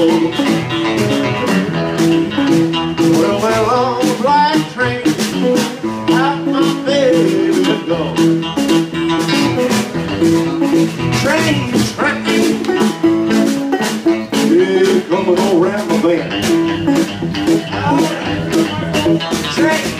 Well, on the black train, out my baby. Train, yeah, coming around my bend. Train.